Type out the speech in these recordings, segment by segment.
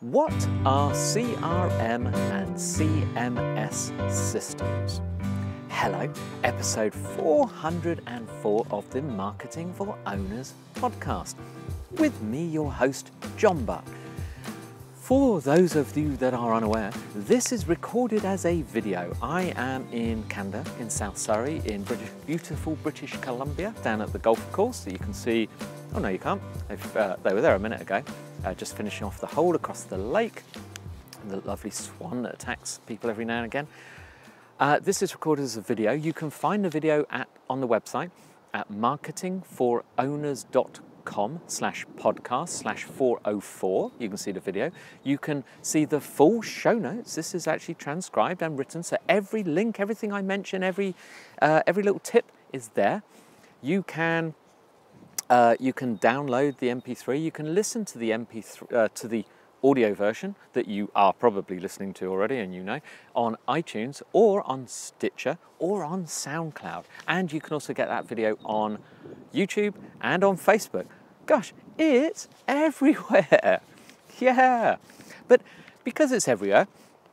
What are CRM and CMS systems? Hello, episode 404 of the Marketing for Owners podcast. With me, your host, John Buck. For those of you that are unaware, this is recorded as a video. I am in Canada, in South Surrey, in British, beautiful British Columbia, down at the golf course. So you can see, oh no, you can't. Uh, they were there a minute ago uh, just finishing off the hole across the lake. The lovely swan that attacks people every now and again. Uh, this is recorded as a video. You can find the video at on the website at marketingforowners.com slash podcast slash 404. You can see the video. You can see the full show notes. This is actually transcribed and written, so every link, everything I mention, every, uh, every little tip is there. You can uh, you can download the MP3. You can listen to the MP3 uh, to the audio version that you are probably listening to already and you know on iTunes or on Stitcher or on SoundCloud. And you can also get that video on YouTube and on Facebook. Gosh, it's everywhere. yeah. But because it's everywhere,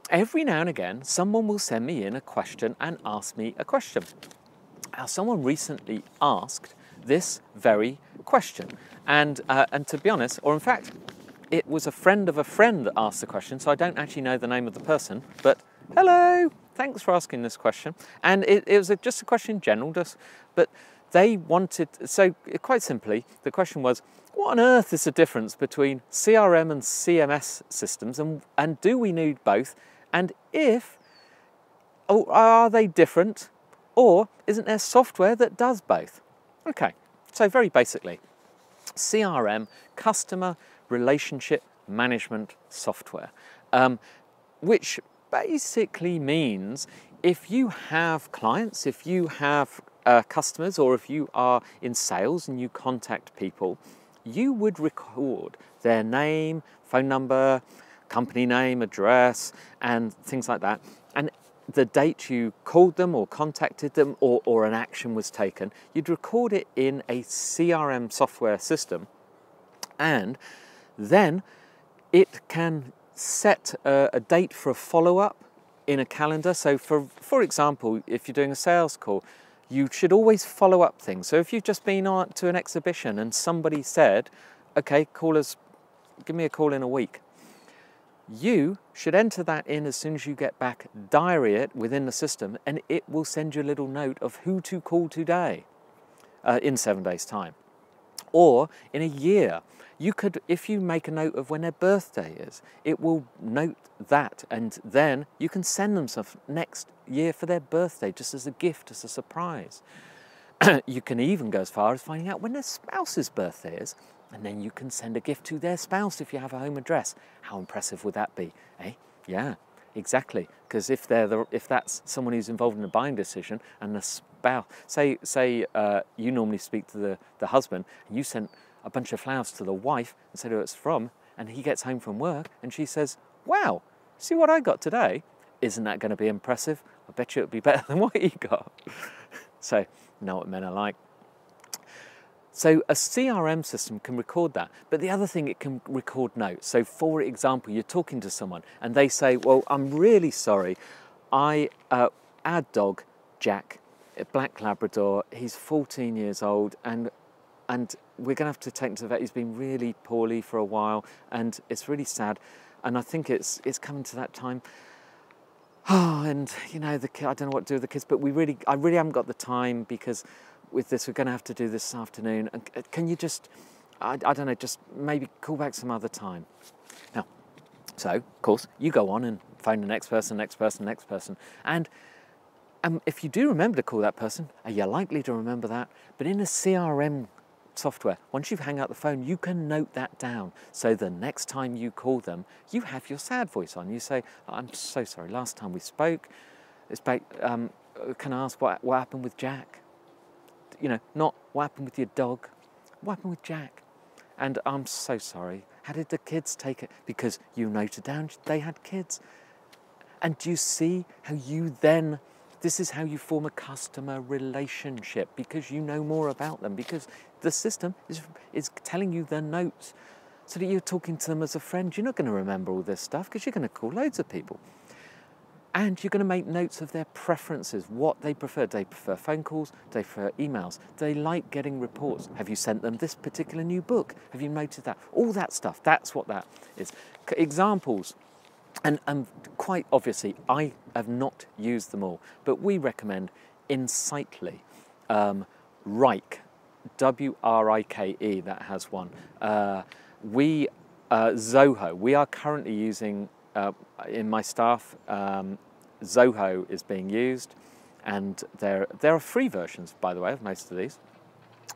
every now and again someone will send me in a question and ask me a question. Now, someone recently asked this very question. And, uh, and to be honest, or in fact, it was a friend of a friend that asked the question, so I don't actually know the name of the person, but hello, thanks for asking this question. And it, it was a, just a question in general, just, but they wanted, so quite simply, the question was, what on earth is the difference between CRM and CMS systems, and, and do we need both? And if, oh, are they different, or isn't there software that does both? Okay, so very basically, CRM, customer relationship management software, um, which basically means if you have clients, if you have uh, customers, or if you are in sales and you contact people, you would record their name, phone number, company name, address, and things like that. And the date you called them or contacted them or, or an action was taken, you'd record it in a CRM software system and then it can set a, a date for a follow-up in a calendar. So for, for example, if you're doing a sales call, you should always follow up things. So if you've just been on to an exhibition and somebody said, okay, call us, give me a call in a week you should enter that in as soon as you get back, diary it within the system, and it will send you a little note of who to call today uh, in seven days' time. Or in a year, you could, if you make a note of when their birthday is, it will note that, and then you can send them stuff next year for their birthday, just as a gift, as a surprise. you can even go as far as finding out when their spouse's birthday is, and then you can send a gift to their spouse if you have a home address. How impressive would that be? Eh? Yeah, exactly. Because if they're the, if that's someone who's involved in a buying decision and the spouse, say say uh, you normally speak to the, the husband and you sent a bunch of flowers to the wife and said who it's from, and he gets home from work and she says, "Wow, see what I got today? Isn't that going to be impressive? I bet you it'll be better than what he got." so, know what men are like. So a CRM system can record that, but the other thing it can record notes. So for example, you're talking to someone and they say, well, I'm really sorry. I, uh, our dog, Jack, black Labrador, he's 14 years old and and we're going to have to take him to the vet. He's been really poorly for a while and it's really sad. And I think it's, it's coming to that time. Oh, and you know, the I don't know what to do with the kids, but we really, I really haven't got the time because with this, we're going to have to do this afternoon. And uh, can you just, I, I don't know, just maybe call back some other time? Now, so of course, you go on and phone the next person, next person, next person. And um, if you do remember to call that person, are you likely to remember that? But in a CRM software, once you've hang up the phone, you can note that down. So the next time you call them, you have your sad voice on. You say, I'm so sorry, last time we spoke, it's about, um, can I ask what, what happened with Jack? You know, not what happened with your dog, what happened with Jack? And I'm so sorry. How did the kids take it? Because you noted down they had kids. And do you see how you then, this is how you form a customer relationship because you know more about them, because the system is, is telling you the notes so that you're talking to them as a friend. You're not going to remember all this stuff because you're going to call loads of people. And you're going to make notes of their preferences, what they prefer. They prefer phone calls? They prefer emails? They like getting reports? Have you sent them this particular new book? Have you noted that? All that stuff. That's what that is. Examples. And, and quite obviously, I have not used them all, but we recommend Insightly, um, Wrike, W R I K E, that has one. Uh, we, uh, Zoho, we are currently using uh, in my staff, um, Zoho is being used, and there, there are free versions, by the way, of most of these.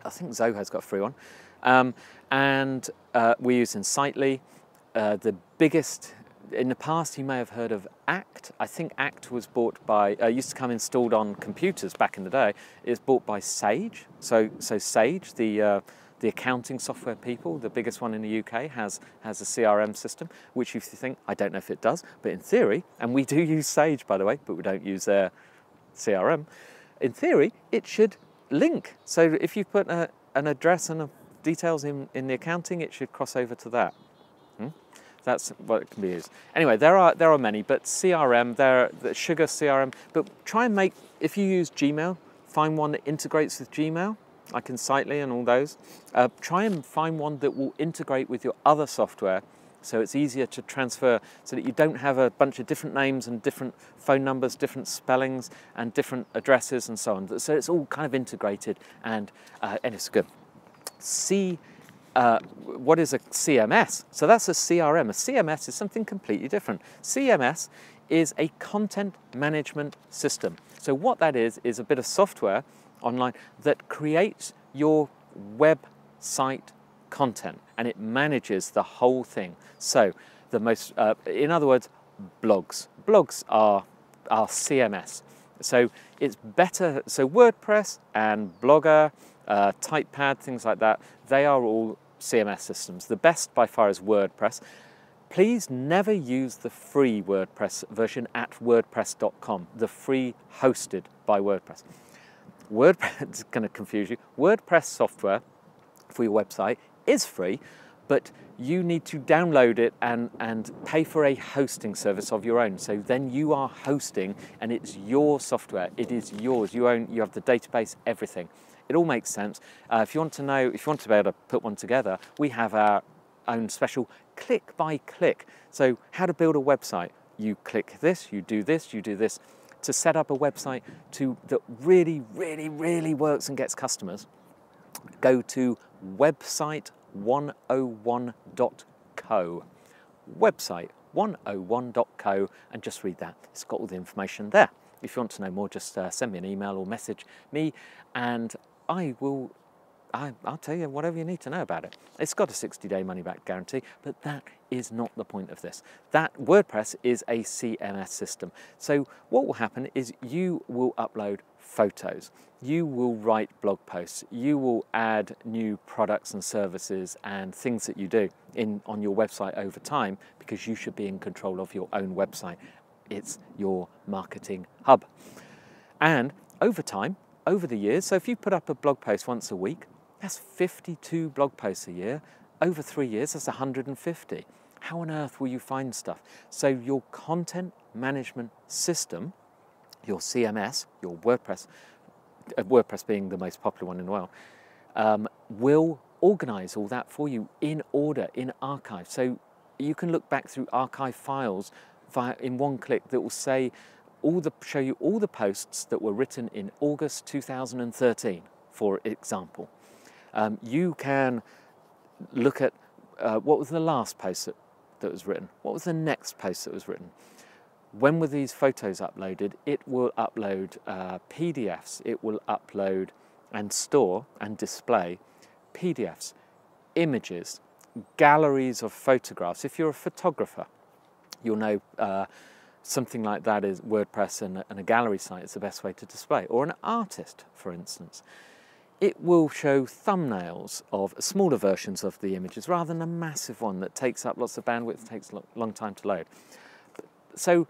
I think Zoho's got a free one. Um, and uh, we use Insightly. Uh, the biggest, in the past, you may have heard of Act. I think Act was bought by, uh, used to come installed on computers back in the day. It's bought by Sage. So, so Sage, the uh, the accounting software people, the biggest one in the UK, has, has a CRM system, which you think, I don't know if it does, but in theory, and we do use Sage by the way, but we don't use their CRM, in theory, it should link. So if you put a, an address and details in, in the accounting, it should cross over to that. Hmm? That's what it can be used. Anyway, there are there are many, but CRM, there the Sugar CRM. But try and make if you use Gmail, find one that integrates with Gmail like Insightly and all those. Uh, try and find one that will integrate with your other software so it's easier to transfer so that you don't have a bunch of different names and different phone numbers, different spellings and different addresses and so on. So it's all kind of integrated and, uh, and it's good. C, uh, what is a CMS? So that's a CRM. A CMS is something completely different. CMS is a content management system. So what that is, is a bit of software online that creates your website content and it manages the whole thing. So the most, uh, in other words, blogs. Blogs are, are CMS. So it's better, so WordPress and Blogger, uh, Typepad, things like that, they are all CMS systems. The best by far is WordPress. Please never use the free WordPress version at wordpress.com, the free hosted by WordPress. WordPress is going to confuse you. WordPress software for your website is free, but you need to download it and, and pay for a hosting service of your own. So then you are hosting and it's your software. It is yours. You own, you have the database, everything. It all makes sense. Uh, if you want to know, if you want to be able to put one together, we have our own special click by click. So how to build a website. You click this, you do this, you do this to set up a website to, that really, really, really works and gets customers, go to website101.co. Website101.co and just read that. It's got all the information there. If you want to know more, just uh, send me an email or message me and I will I, will tell you whatever you need to know about it. It's got a 60 day money back guarantee, but that is not the point of this. That WordPress is a CMS system. So what will happen is you will upload photos, you will write blog posts, you will add new products and services and things that you do in, on your website over time because you should be in control of your own website. It's your marketing hub. And over time, over the years, so if you put up a blog post once a week, that's 52 blog posts a year. Over three years, that's 150. How on earth will you find stuff? So your content management system, your CMS, your WordPress, uh, WordPress being the most popular one in the world, um, will organize all that for you in order, in archive. So you can look back through archive files via, in one click that will say all the show you all the posts that were written in August 2013, for example. Um, you can look at uh, what was the last post that, that was written? What was the next post that was written? When were these photos uploaded? It will upload uh, PDFs, it will upload and store and display PDFs, images, galleries of photographs. If you're a photographer, you'll know uh, something like that is WordPress and, and a gallery site is the best way to display, or an artist, for instance it will show thumbnails of smaller versions of the images rather than a massive one that takes up lots of bandwidth, takes a long time to load. So,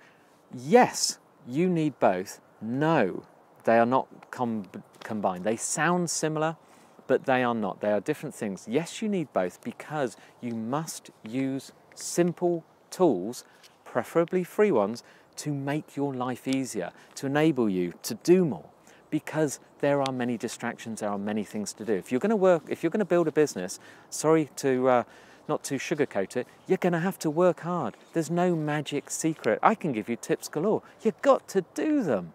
yes, you need both. No, they are not com combined. They sound similar, but they are not. They are different things. Yes, you need both because you must use simple tools, preferably free ones, to make your life easier, to enable you to do more because there are many distractions, there are many things to do. If you're going to work, if you're going to build a business, sorry to uh, not to sugarcoat it, you're going to have to work hard. There's no magic secret. I can give you tips galore. You've got to do them.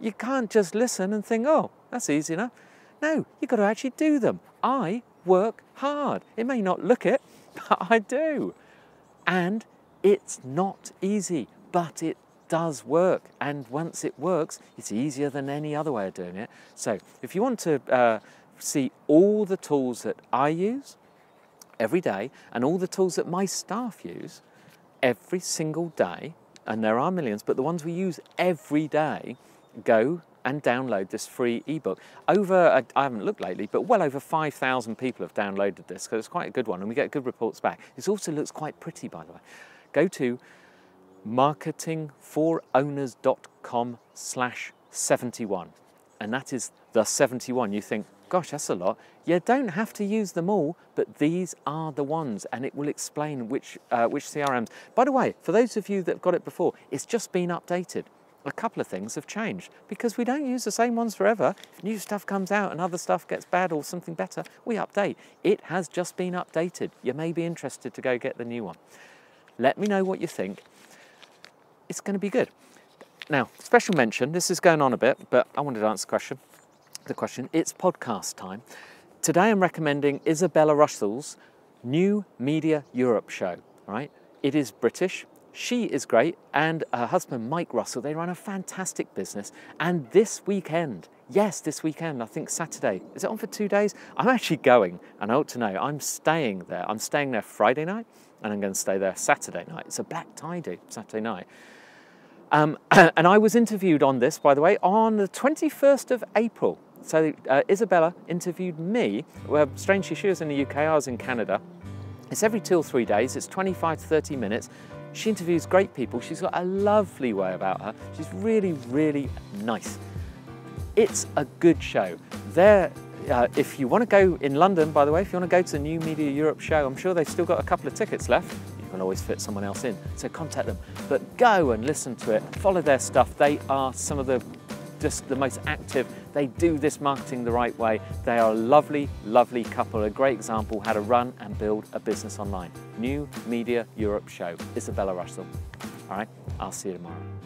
You can't just listen and think, oh, that's easy enough. No, you've got to actually do them. I work hard. It may not look it, but I do. And it's not easy, but it does work. And once it works, it's easier than any other way of doing it. So if you want to uh, see all the tools that I use every day and all the tools that my staff use every single day, and there are millions, but the ones we use every day, go and download this free ebook. Over, I haven't looked lately, but well over 5,000 people have downloaded this because it's quite a good one and we get good reports back. This also looks quite pretty, by the way. Go to marketingforowners.com slash 71. And that is the 71. You think, gosh, that's a lot. You don't have to use them all, but these are the ones, and it will explain which, uh, which CRMs. By the way, for those of you that have got it before, it's just been updated. A couple of things have changed because we don't use the same ones forever. If new stuff comes out and other stuff gets bad or something better, we update. It has just been updated. You may be interested to go get the new one. Let me know what you think it's going to be good. Now, special mention, this is going on a bit, but I wanted to answer the question. The question, it's podcast time. Today I'm recommending Isabella Russell's new Media Europe show, right? It is British, she is great, and her husband Mike Russell, they run a fantastic business. And this weekend, yes, this weekend, I think Saturday, is it on for two days? I'm actually going, and I ought to know, I'm staying there. I'm staying there Friday night, and I'm going to stay there Saturday night. It's a black tie day, Saturday night. Um, and I was interviewed on this, by the way, on the 21st of April. So uh, Isabella interviewed me. Well, strangely, she was in the UK, I was in Canada. It's every two or three days, it's 25 to 30 minutes. She interviews great people. She's got a lovely way about her. She's really, really nice. It's a good show. There, uh, if you want to go in London, by the way, if you want to go to the New Media Europe show, I'm sure they've still got a couple of tickets left You can always fit someone else in. So contact them. But go and listen to it, follow their stuff. They are some of the just the most active. They do this marketing the right way. They are a lovely, lovely couple, a great example how to run and build a business online. New Media Europe Show, Isabella Russell. All right, I'll see you tomorrow.